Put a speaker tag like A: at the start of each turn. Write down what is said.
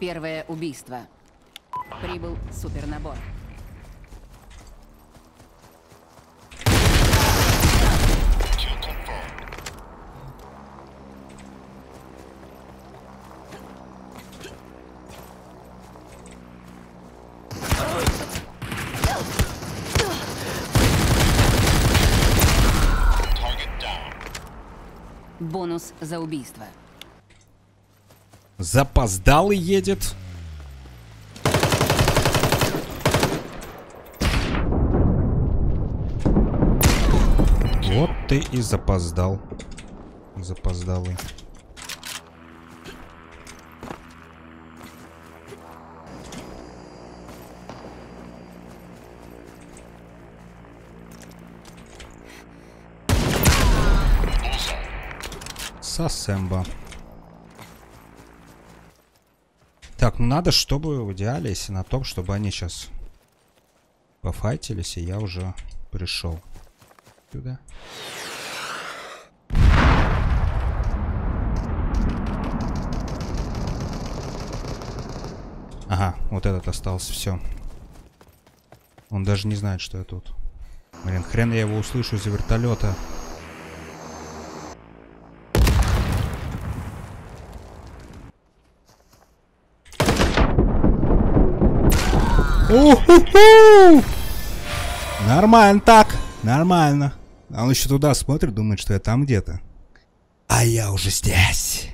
A: Первое убийство. Прибыл супернабор. Бонус за убийство.
B: Запоздалый едет. Вот ты и запоздал. Запоздалый. Сасемба. Так, ну надо, чтобы в идеале, если на топ, чтобы они сейчас пофайтились, и я уже пришел сюда. Ага, вот этот остался, все. Он даже не знает, что я тут. Блин, хрен я его услышу из вертолета. Нормально так, нормально. А он еще туда смотрит, думает, что я там где-то. А я уже здесь.